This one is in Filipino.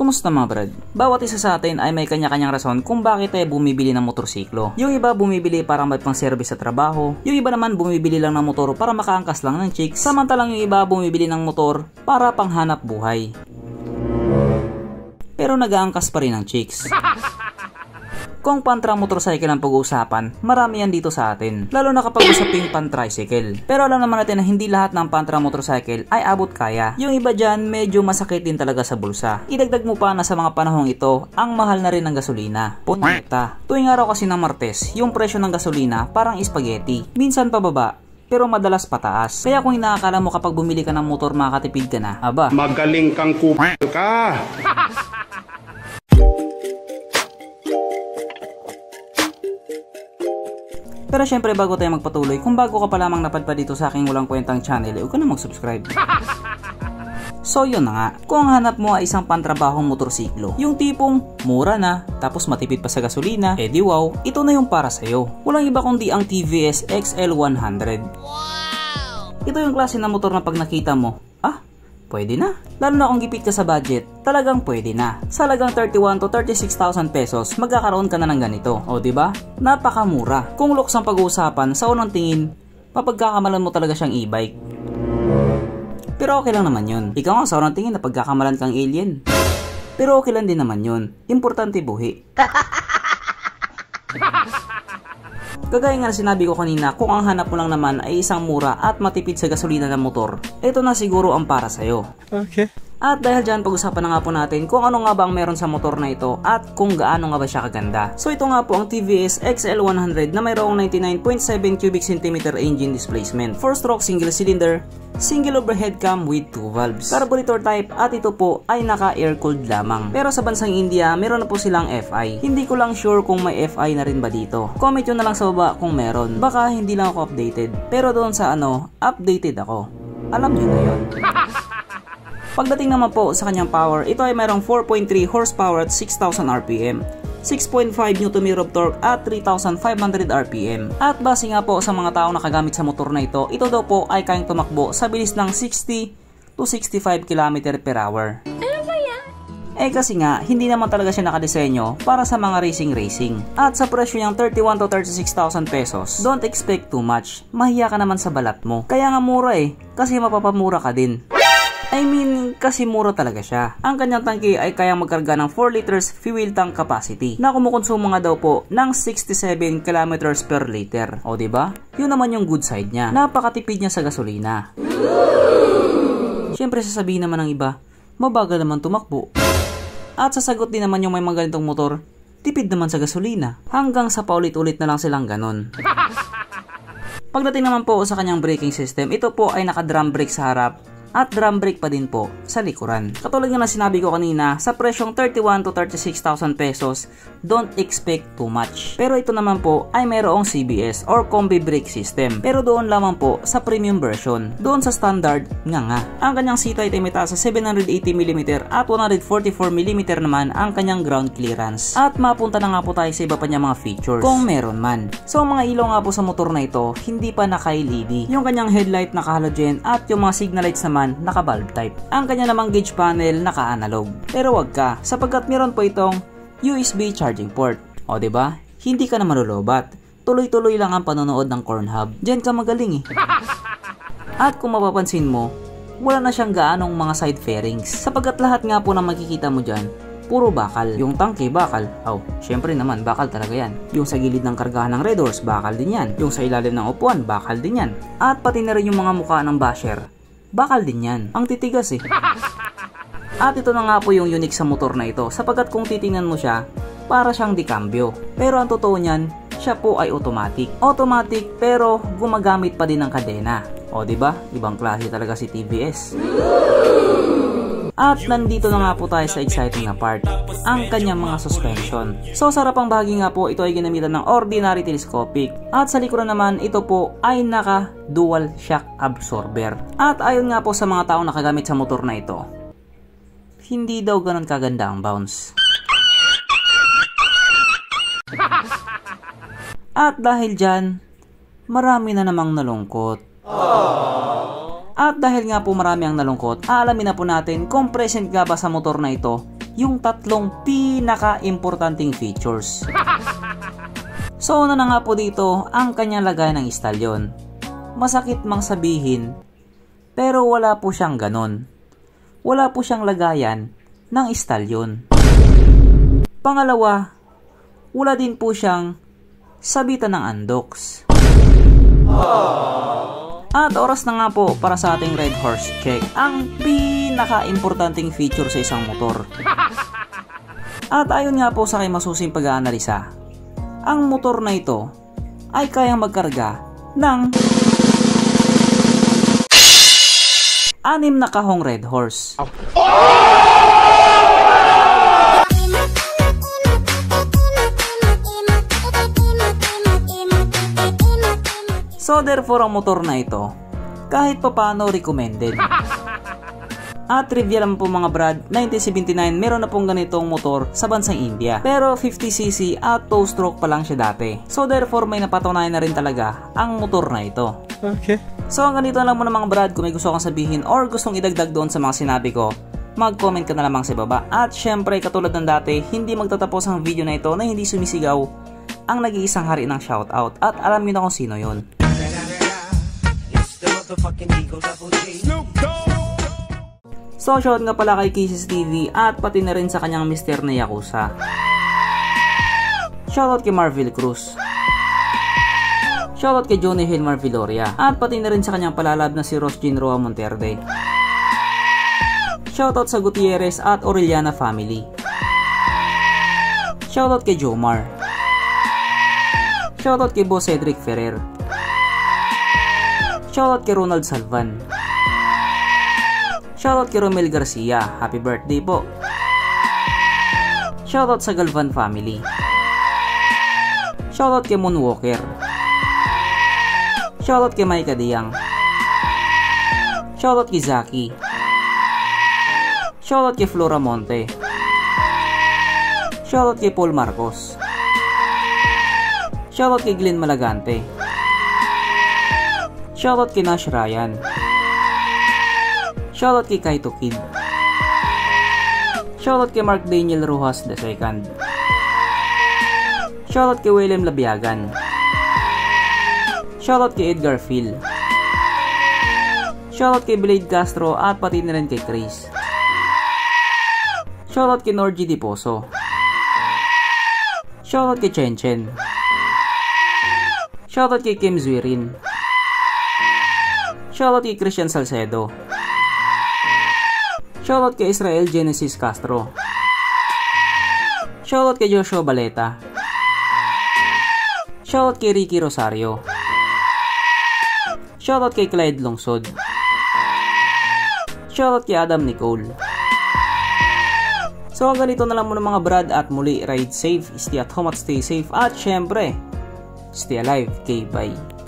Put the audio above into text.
Kumusta mga brad? Bawat isa sa atin ay may kanya-kanyang rason kung bakit tayo bumibili ng motorsiklo. Yung iba bumibili para may pang service sa trabaho, yung iba naman bumibili lang ng motor para makaangkas lang ng chicks, samantalang yung iba bumibili ng motor para panghanap buhay. Pero nag-aangkas pa rin ng chicks. Kung pantra motorcycle ang pag-uusapan, marami yan dito sa atin. Lalo na kapag usaping pan-tricycle. Pero alam naman natin na hindi lahat ng pantra motorcycle ay abot kaya. Yung iba dyan, medyo masakit din talaga sa bulsa. Idagdag mo pa na sa mga panahong ito, ang mahal na rin ng gasolina. Punta. Tuwing araw kasi ng Martes, yung presyo ng gasolina parang spaghetti. Minsan pababa, pero madalas pataas. Kaya kung inaakala mo kapag bumili ka ng motor makakatipid ka na, aba, Magaling kang kupal ka. Pero syempre bago tayo magpatuloy, kung bago ka pa lamang napadpad dito sa aking walang kwentang channel, eh, huwag ka na mag-subscribe. So yun na nga, kung ang hanap mo ay isang pantrabahong motorsiklo, yung tipong mura na, tapos matipid pa sa gasolina, eh di wow, ito na yung para sa'yo. Walang iba kundi ang TVS XL100. Ito yung klase ng motor na pag nakita mo, pwede na. Lalo na kung gipit ka sa budget, talagang pwede na. Sa halagang 31 to 36,000 pesos, magkakaroon ka na ng ganito. O ba? Napakamura. Kung looks ang pag-uusapan, sa unang tingin, mapagkakamalan mo talaga siyang e-bike. Pero okay lang naman yun. Ikaw nga sa unang tingin na pagkakamalan kang alien. Pero okay lang din naman yun. Importante buhi. Kagaya nga na sinabi ko kanina, kung ang hanap mo lang naman ay isang mura at matipid sa gasolina ng motor, ito na siguro ang para sa'yo. Okay. At dahil dyan, pag-usapan na nga po natin kung ano nga ba ang meron sa motor na ito at kung gaano nga ba siya kaganda. So ito nga po ang TVS XL100 na mayroong 99.7 cubic centimeter engine displacement, 4-stroke single cylinder, single overhead cam with 2 valves, carburetor type at ito po ay naka-air-cooled lamang. Pero sa bansang India, meron na po silang FI. Hindi ko lang sure kung may FI na rin ba dito. Comment yun na lang sa baba kung meron. Baka hindi lang ako updated. Pero doon sa ano, updated ako. Alam nyo na yun. Pagdating naman po sa kanyang power, ito ay mayroong 4.3 horsepower at 6,000 RPM. 6.5 Nm of torque at 3,500 RPM. At base nga po sa mga taong nakagamit sa motor na ito, ito daw po ay kayang tumakbo sa bilis ng 60 to 65 km per hour. Eh kasi nga, hindi naman talaga siya nakadesenyo para sa mga racing-racing. At sa presyo niyang 31 to 36,000 pesos, don't expect too much. Mahiya ka naman sa balat mo. Kaya nga mura eh, kasi mapapamura ka din. I mean, kasi mura talaga siya. Ang kanyang tangke ay kayang magkarga ng 4 liters fuel tank capacity na kumukonsumo nga daw po ng 67 kilometers per liter. O ba? Diba? Yun naman yung good side niya. Napakatipid niya sa gasolina. Siyempre sasabihin naman ng iba, mabagal naman tumakbo. At sasagot din naman yung may mga ganitong motor, tipid naman sa gasolina. Hanggang sa paulit-ulit na lang silang ganon. Pagdating naman po sa kanyang braking system, ito po ay naka-drum brake sa harap at drum brake pa din po sa likuran. Katulad nga na sinabi ko kanina, sa presyong 31 to 36,000 pesos, don't expect too much. Pero ito naman po ay mayroong CBS or Combi Brake System. Pero doon lamang po sa premium version. Doon sa standard, nga nga. Ang kanyang seat height ay may taas sa 780mm at 144mm naman ang kanyang ground clearance. At mapunta na nga po tayo sa iba pa niya mga features. Kung meron man. So mga ilaw nga po sa motor na ito, hindi pa naka-LED. Yung kanyang headlight naka-halogen at yung mga signal lights naman naman naka-bulb type. Ang kanya namang gauge panel naka-analog. Pero wag ka, sapagkat meron po itong USB charging port. O ba? Diba? Hindi ka na malulobat. Tuloy-tuloy lang ang panonood ng Cornhub. Diyan ka magaling eh. At kung mapapansin mo, wala na siyang gaanong mga side fairings. Sapagkat lahat nga po na makikita mo dyan, puro bakal. Yung tangke, bakal. Oh, syempre naman, bakal talaga yan. Yung sa gilid ng kargahan ng red doors, bakal din yan. Yung sa ilalim ng upuan, bakal din yan. At pati na rin yung mga mukha ng basher, bakal din yan. Ang titigas eh. At ito na nga po yung unique sa motor na ito sapagkat kung titingnan mo siya, para siyang dikambyo. Pero ang totoo niyan, siya po ay automatic. Automatic pero gumagamit pa din ng kadena. O di ba? Ibang klase talaga si TVS. At nandito na nga po tayo sa exciting na part, ang kanyang mga suspension. So sa harapang bahagi nga po, ito ay ginamitan ng ordinary telescopic. At sa likuran naman, ito po ay naka dual shock absorber. At ayon nga po sa mga taong nakagamit sa motor na ito, hindi daw ganun kaganda ang bounce. At dahil dyan, marami na namang nalungkot. At dahil nga po marami ang nalungkot, aalamin na po natin kung present nga ba sa motor na ito yung tatlong pinaka-importanting features. So una na nga po dito ang kanyang lagay ng istalyon. Masakit mang sabihin, pero wala po siyang ganon. Wala po siyang lagayan ng istalyon. Pangalawa, wala din po siyang sabitan ng andox. At oras na nga po para sa ating Red Horse Check, ang pinaka-importanting feature sa isang motor. At ayon nga po sa kay masusing pag-aanalisa, ang motor na ito ay kayang magkarga ng anim na kahong Red Horse. So therefore ang motor na ito, kahit papano recommended. At trivia lang po mga brad, 1979 meron na pong ganitong motor sa bansang India. Pero 50cc at 2 stroke pa lang siya dati. So therefore may napatunayan na rin talaga ang motor na ito. Okay. So hanggang dito lang muna mga brad, kung may gusto kang sabihin or gustong idagdag doon sa mga sinabi ko, mag-comment ka na lamang sa baba. At syempre katulad ng dati, hindi magtatapos ang video na ito na hindi sumisigaw ang nag-iisang hari ng shoutout. At alam niyo na kung sino yon. So shout nga pala kay Kisses TV at pati na rin sa kanyang mister na Yakuza. Shoutout kay Marvel Cruz. Shoutout kay Johnny Hilmar Viloria at pati na rin sa kanyang palalab na si Rosjin Roa Monterde. Shoutout sa Gutierrez at Aureliana family. Shoutout kay Jomar. Shoutout kay Boss Cedric Ferrer. Shoutout kay Ronald Salvan. Shoutout kay Romel Garcia. Happy birthday po. Shoutout sa Galvan family. Shoutout kay Moonwalker. Shoutout kay Mike Diang. Shoutout kay Zaki. Shoutout kay Flora Monte. Shoutout kay Paul Marcos. Shoutout kay Glenn Malagante. Shoutout kay Nash Ryan. Shoutout kay Kaito Kid. Shoutout kay Mark Daniel Rojas II. Shoutout kay William Labiagan. Shoutout kay Edgar Phil. Shoutout kay Blade Castro at pati na rin kay Chris. Shoutout kay Norgy Diposo. Shoutout kay Chen Chen. Shoutout kay Kim Zwirin. Shoutout kay Christian Salcedo. Shoutout kay Israel Genesis Castro. Shoutout kay Joshua Baleta. Shoutout kay Ricky Rosario. Shoutout kay Clyde Longsod. Shoutout kay Adam Nicole. So hanggang dito na lang muna mga brad at muli ride safe, stay at home at stay safe at syempre, stay alive, kay bye.